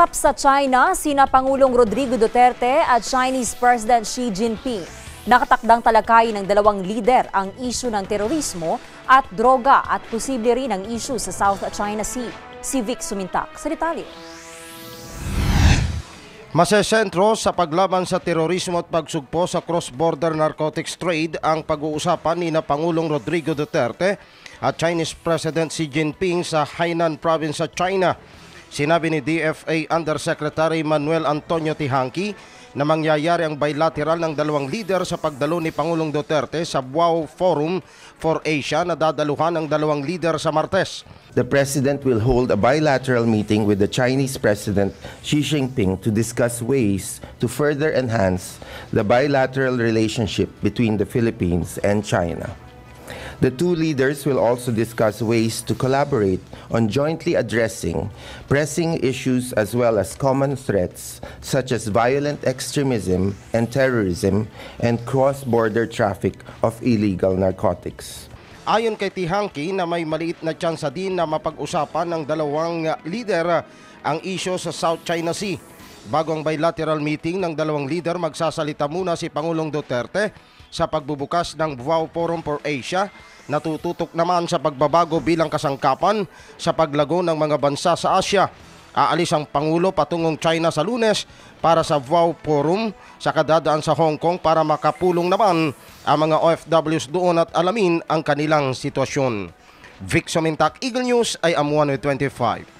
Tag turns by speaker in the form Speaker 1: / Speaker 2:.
Speaker 1: Up sa China, sina Pangulong Rodrigo Duterte at Chinese President Xi Jinping. Nakatakdang talakayin ng dalawang lider ang isyu ng terorismo at droga at posible rin ang isyu sa South China Sea. Si Vic Sumintak sa detalye.
Speaker 2: Masesentro sa paglaban sa terorismo at pagsugpo sa cross-border narcotics trade ang pag-uusapan ni na Pangulong Rodrigo Duterte at Chinese President Xi Jinping sa Hainan Province sa China. Sinabi ni DFA Undersecretary Manuel Antonio Tihanki na mangyayari ang bilateral ng dalawang leader sa pagdalo ni Pangulong Duterte sa Buao Forum for Asia na dadaluhan ng dalawang leader sa Martes.
Speaker 3: The President will hold a bilateral meeting with the Chinese President Xi Jinping to discuss ways to further enhance the bilateral relationship between the Philippines and China. The two leaders will also discuss ways to collaborate on jointly addressing pressing issues as well as common threats such as violent extremism and terrorism and cross-border traffic of illegal narcotics.
Speaker 2: Ayon kay Tihanki na may maliit na tsansa din na mapag-usapan ng dalawang leader ang isyo sa South China Sea. Bago ang bilateral meeting ng dalawang leader, magsasalita muna si Pangulong Duterte sa pagbubukas ng Buao Forum for Asia natututok naman sa pagbabago bilang kasangkapan sa paglago ng mga bansa sa Asia. Aalis ang Pangulo patungong China sa lunes para sa Buao Forum sa kadadaan sa Hong Kong para makapulong naman ang mga OFWs doon at alamin ang kanilang sitwasyon. Vic Somintak, Eagle News, I am 125.